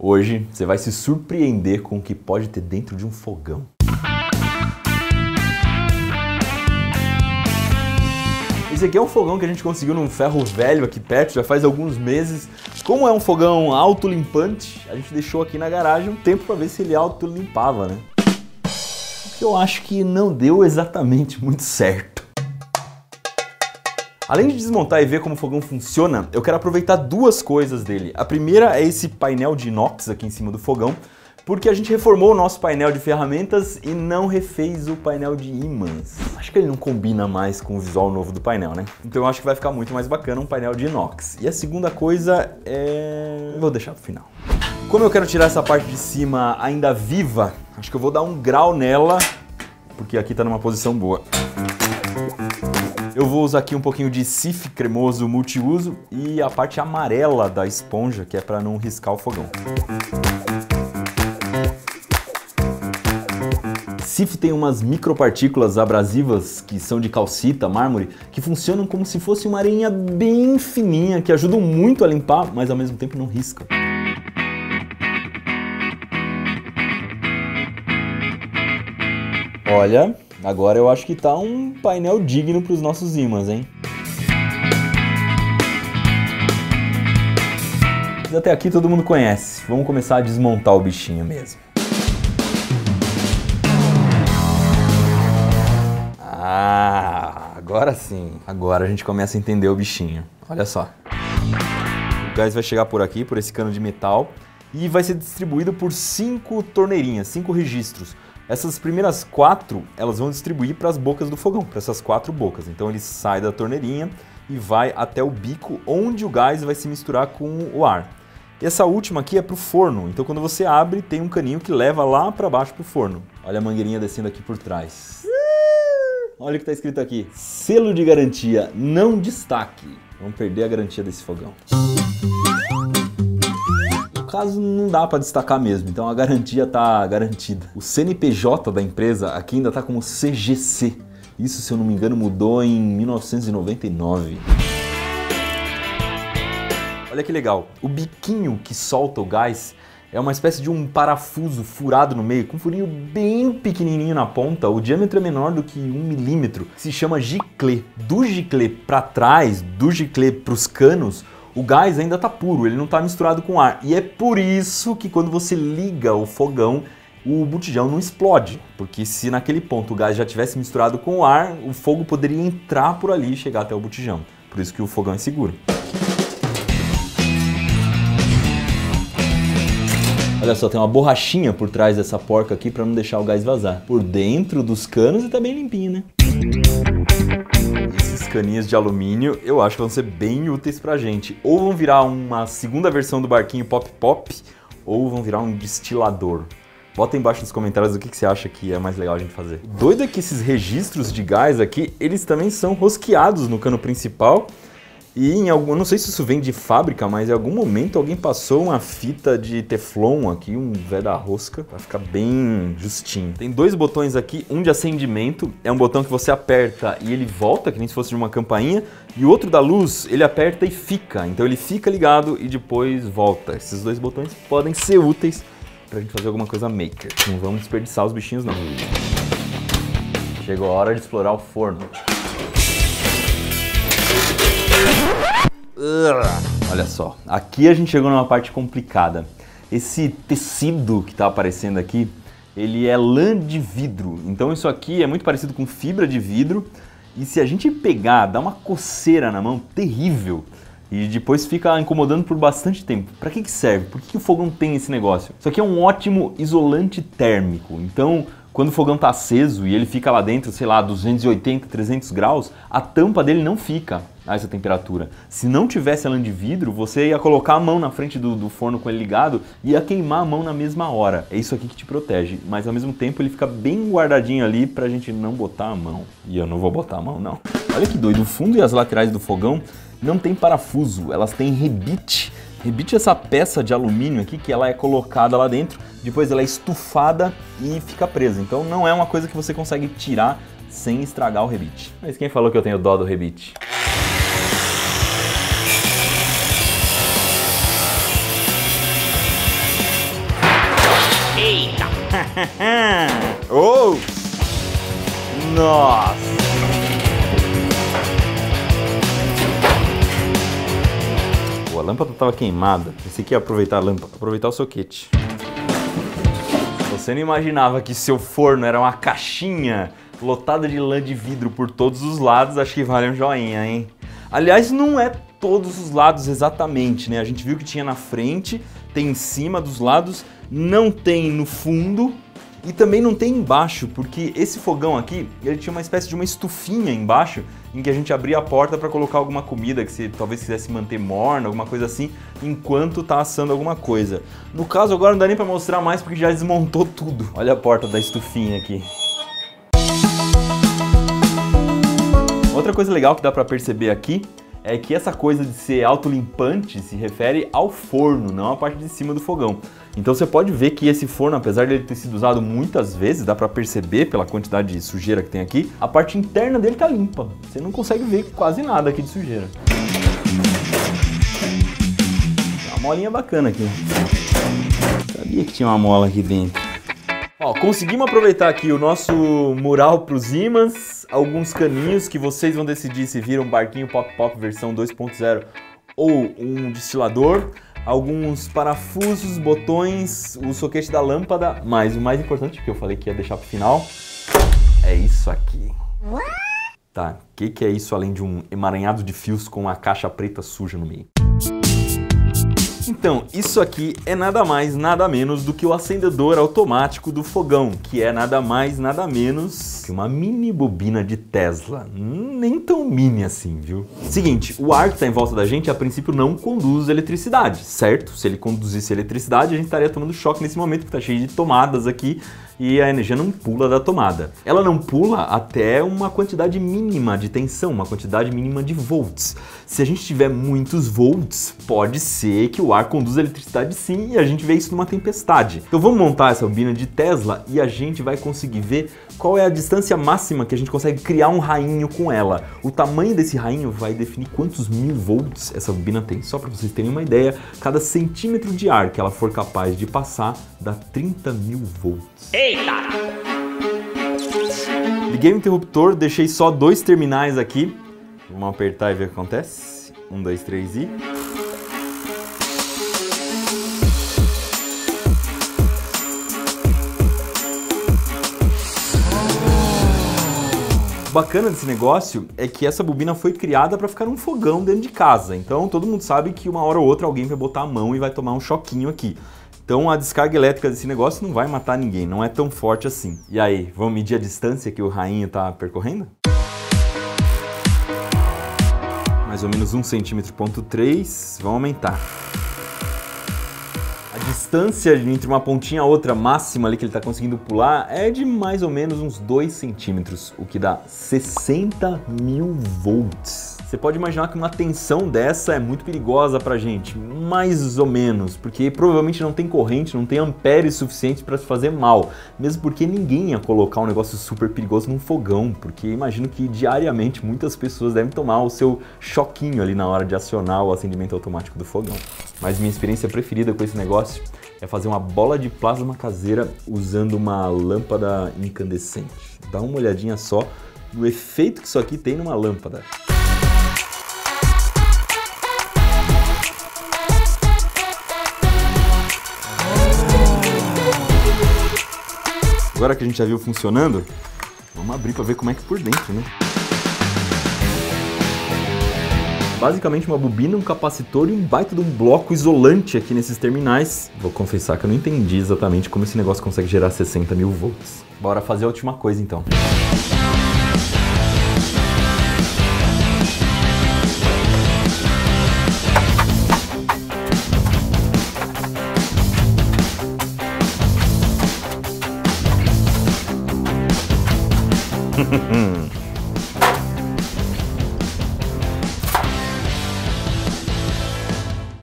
Hoje você vai se surpreender com o que pode ter dentro de um fogão. Esse aqui é um fogão que a gente conseguiu num ferro velho aqui perto, já faz alguns meses. Como é um fogão autolimpante, a gente deixou aqui na garagem um tempo para ver se ele autolimpava, né? O que eu acho que não deu exatamente muito certo. Além de desmontar e ver como o fogão funciona, eu quero aproveitar duas coisas dele. A primeira é esse painel de inox aqui em cima do fogão, porque a gente reformou o nosso painel de ferramentas e não refez o painel de ímãs. Acho que ele não combina mais com o visual novo do painel, né? Então eu acho que vai ficar muito mais bacana um painel de inox. E a segunda coisa é... Vou deixar pro final. Como eu quero tirar essa parte de cima ainda viva, acho que eu vou dar um grau nela, porque aqui tá numa posição boa. Eu vou usar aqui um pouquinho de sif cremoso multiuso e a parte amarela da esponja, que é para não riscar o fogão. Sif tem umas micropartículas abrasivas que são de calcita, mármore, que funcionam como se fosse uma areinha bem fininha, que ajudam muito a limpar, mas ao mesmo tempo não riscam. Olha, agora eu acho que tá um painel digno para os nossos ímãs, hein? Até aqui todo mundo conhece. Vamos começar a desmontar o bichinho mesmo. Ah, agora sim. Agora a gente começa a entender o bichinho. Olha só. O gás vai chegar por aqui, por esse cano de metal, e vai ser distribuído por cinco torneirinhas, cinco registros. Essas primeiras quatro, elas vão distribuir para as bocas do fogão, para essas quatro bocas. Então ele sai da torneirinha e vai até o bico, onde o gás vai se misturar com o ar. E essa última aqui é para o forno, então quando você abre, tem um caninho que leva lá para baixo para o forno. Olha a mangueirinha descendo aqui por trás. Olha o que está escrito aqui. Selo de garantia, não destaque. Vamos perder a garantia desse fogão. Caso, não dá para destacar mesmo, então a garantia está garantida. O CNPJ da empresa aqui ainda está como CGC. Isso, se eu não me engano, mudou em 1999. Olha que legal. O biquinho que solta o gás é uma espécie de um parafuso furado no meio, com um furinho bem pequenininho na ponta, o diâmetro é menor do que um milímetro, se chama giclê. Do giclê para trás, do giclê para os canos, o gás ainda está puro, ele não está misturado com ar. E é por isso que quando você liga o fogão, o botijão não explode, porque se naquele ponto o gás já tivesse misturado com o ar, o fogo poderia entrar por ali e chegar até o botijão. Por isso que o fogão é seguro. Olha só, tem uma borrachinha por trás dessa porca aqui para não deixar o gás vazar. Por dentro dos canos e tá bem limpinho, né? Esses caninhos de alumínio eu acho que vão ser bem úteis pra gente. Ou vão virar uma segunda versão do barquinho Pop Pop, ou vão virar um destilador. Bota aí embaixo nos comentários o que, que você acha que é mais legal a gente fazer. Doido é que esses registros de gás aqui, eles também são rosqueados no cano principal e em algum, não sei se isso vem de fábrica, mas em algum momento alguém passou uma fita de teflon aqui, um velho da rosca, para ficar bem justinho. Tem dois botões aqui, um de acendimento, é um botão que você aperta e ele volta, que nem se fosse de uma campainha, e o outro da luz, ele aperta e fica. Então ele fica ligado e depois volta. Esses dois botões podem ser úteis pra gente fazer alguma coisa maker. Não vamos desperdiçar os bichinhos não. Chegou a hora de explorar o forno. Olha só, aqui a gente chegou numa parte complicada. Esse tecido que está aparecendo aqui, ele é lã de vidro. Então isso aqui é muito parecido com fibra de vidro. E se a gente pegar, dá uma coceira na mão terrível e depois fica incomodando por bastante tempo. Para que, que serve? Por que, que o fogão tem esse negócio? Isso aqui é um ótimo isolante térmico. Então, quando o fogão está aceso e ele fica lá dentro, sei lá, 280, 300 graus, a tampa dele não fica a essa temperatura. Se não tivesse a lã de vidro, você ia colocar a mão na frente do, do, forno com ele ligado e ia queimar a mão na mesma hora. É isso aqui que te protege, mas ao mesmo tempo ele fica bem guardadinho ali pra gente não botar a mão. E eu não vou botar a mão, não. Olha que doido, o fundo e as laterais do fogão não tem parafuso, elas têm rebite. Rebite é essa peça de alumínio aqui que ela é colocada lá dentro depois ela é estufada e fica presa. Então não é uma coisa que você consegue tirar sem estragar o rebite. Mas quem falou que eu tenho dó do rebite? oh! Nossa! Lâmpada estava queimada. Esse aqui é aproveitar a lâmpada, aproveitar o soquete. Você não imaginava que seu forno era uma caixinha lotada de lã de vidro por todos os lados, acho que vale um joinha, hein? Aliás, não é todos os lados exatamente, né? A gente viu que tinha na frente, tem em cima dos lados, não tem no fundo e também não tem embaixo, porque esse fogão aqui, ele tinha uma espécie de uma estufinha embaixo em que a gente abria a porta para colocar alguma comida que você talvez quisesse manter morna, alguma coisa assim, enquanto tá assando alguma coisa. No caso agora não dá nem para mostrar mais porque já desmontou tudo. Olha a porta da estufinha aqui. Outra coisa legal que dá para perceber aqui é que essa coisa de ser autolimpante se refere ao forno, não à parte de cima do fogão. Então você pode ver que esse forno, apesar de ele ter sido usado muitas vezes, dá para perceber pela quantidade de sujeira que tem aqui, a parte interna dele tá limpa. Você não consegue ver quase nada aqui de sujeira. Uma molinha bacana aqui. Sabia que tinha uma mola aqui dentro. Ó, conseguimos aproveitar aqui o nosso mural para os ímãs, alguns caninhos que vocês vão decidir se viram um barquinho Pop Pop versão 2.0 ou um destilador, alguns parafusos, botões, o soquete da lâmpada, mas o mais importante que eu falei que ia deixar para o final é isso aqui. Tá, o que, que é isso além de um emaranhado de fios com uma caixa preta suja no meio? Então, isso aqui é nada mais, nada menos do que o acendedor automático do fogão, que é nada mais, nada menos que uma mini bobina de Tesla. Hum, nem tão mini assim, viu? Seguinte, o ar que está em volta da gente, a princípio, não conduz eletricidade, certo? Se ele conduzisse eletricidade, a gente estaria tomando choque nesse momento, que está cheio de tomadas aqui e a energia não pula da tomada. Ela não pula até uma quantidade mínima de tensão, uma quantidade mínima de volts. Se a gente tiver muitos volts, pode ser que o ar conduza eletricidade sim e a gente vê isso numa tempestade. Então vamos montar essa bobina de Tesla e a gente vai conseguir ver qual é a distância máxima que a gente consegue criar um rainho com ela. O tamanho desse rainho vai definir quantos mil volts essa bobina tem. Só para vocês terem uma ideia, cada centímetro de ar que ela for capaz de passar dá 30 mil volts. Eita! Liguei o interruptor, deixei só dois terminais aqui. Vamos apertar e ver o que acontece. Um, dois, três e... O bacana desse negócio é que essa bobina foi criada para ficar um fogão dentro de casa. Então todo mundo sabe que uma hora ou outra alguém vai botar a mão e vai tomar um choquinho aqui. Então a descarga elétrica desse negócio não vai matar ninguém, não é tão forte assim. E aí, vamos medir a distância que o rainho está percorrendo? Mais ou menos 1 centímetro ponto 3, vamos aumentar distância entre uma pontinha e outra máxima ali que ele está conseguindo pular é de mais ou menos uns 2 centímetros, o que dá 60 mil volts. Você pode imaginar que uma tensão dessa é muito perigosa pra gente, mais ou menos, porque provavelmente não tem corrente, não tem amperes suficientes para se fazer mal, mesmo porque ninguém ia colocar um negócio super perigoso num fogão, porque imagino que diariamente muitas pessoas devem tomar o seu choquinho ali na hora de acionar o acendimento automático do fogão. Mas minha experiência preferida com esse negócio é fazer uma bola de plasma caseira usando uma lâmpada incandescente. Dá uma olhadinha só no efeito que isso aqui tem numa lâmpada. Agora que a gente já viu funcionando, vamos abrir para ver como é que é por dentro, né? Basicamente uma bobina, um capacitor e um baita de um bloco isolante aqui nesses terminais. Vou confessar que eu não entendi exatamente como esse negócio consegue gerar 60 mil volts. Bora fazer a última coisa então.